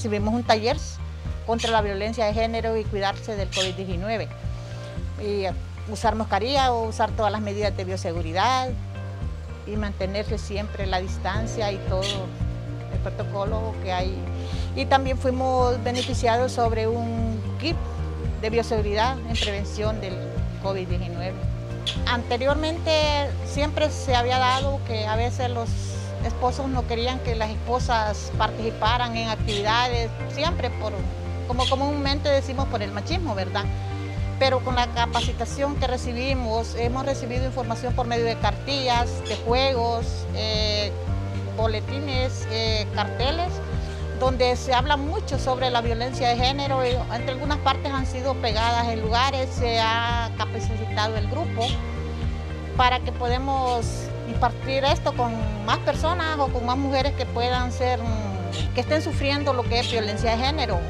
Recibimos un taller contra la violencia de género y cuidarse del COVID-19. Y usar mascarilla o usar todas las medidas de bioseguridad y mantenerse siempre la distancia y todo el protocolo que hay. Y también fuimos beneficiados sobre un kit de bioseguridad en prevención del COVID-19. Anteriormente siempre se había dado que a veces los esposos no querían que las esposas participaran en actividades, siempre por, como comúnmente decimos, por el machismo, ¿verdad? Pero con la capacitación que recibimos, hemos recibido información por medio de cartillas, de juegos, eh, boletines, eh, carteles, donde se habla mucho sobre la violencia de género, y entre algunas partes han sido pegadas en lugares, se ha capacitado el grupo para que podamos impartir esto con más personas o con más mujeres que puedan ser, que estén sufriendo lo que es violencia de género.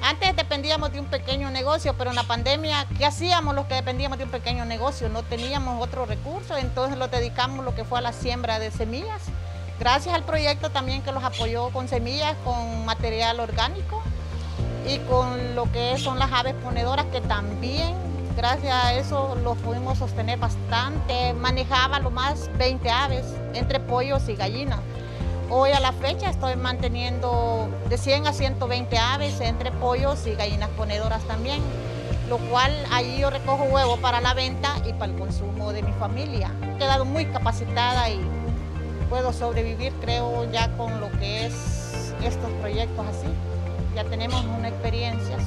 Antes dependíamos de un pequeño negocio, pero en la pandemia, ¿qué hacíamos los que dependíamos de un pequeño negocio? No teníamos otro recurso, entonces lo dedicamos lo que fue a la siembra de semillas. Gracias al proyecto también que los apoyó con semillas, con material orgánico y con lo que son las aves ponedoras que también gracias a eso los pudimos sostener bastante. Manejaba lo más 20 aves entre pollos y gallinas. Hoy a la fecha estoy manteniendo de 100 a 120 aves entre pollos y gallinas ponedoras también, lo cual ahí yo recojo huevo para la venta y para el consumo de mi familia. He quedado muy capacitada y puedo sobrevivir creo ya con lo que es estos proyectos así. Ya tenemos una experiencia.